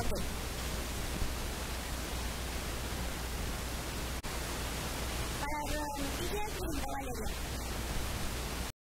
あと